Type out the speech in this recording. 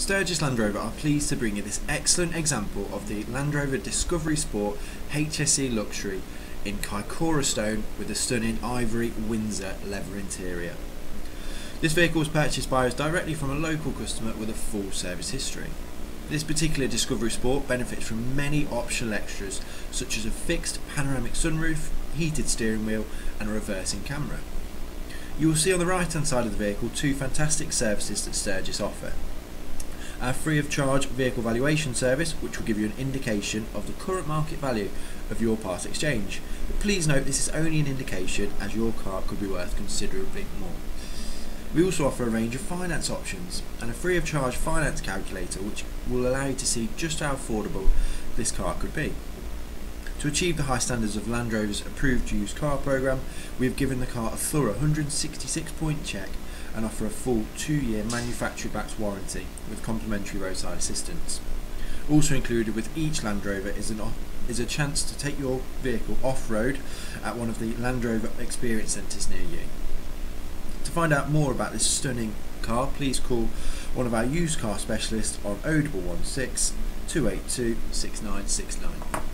Sturgess Land Rover are pleased to bring you this excellent example of the Land Rover Discovery Sport HSE Luxury in Kaikoura stone with a stunning ivory Windsor leather interior. This vehicle was purchased by us directly from a local customer with a full service history. This particular Discovery Sport benefits from many optional extras such as a fixed panoramic sunroof, heated steering wheel and a reversing camera. You will see on the right hand side of the vehicle two fantastic services that Sturgess offer. Our free of charge vehicle valuation service which will give you an indication of the current market value of your part exchange. But please note this is only an indication as your car could be worth considerably more. We also offer a range of finance options and a free of charge finance calculator which will allow you to see just how affordable this car could be. To achieve the high standards of Land Rover's approved used car programme, we have given the car a thorough 166 point check and offer a full two year manufacturer backed warranty with complimentary roadside assistance. Also included with each Land Rover is, an, is a chance to take your vehicle off road at one of the Land Rover experience centres near you. To find out more about this stunning car, please call one of our used car specialists on 0116 282 6969.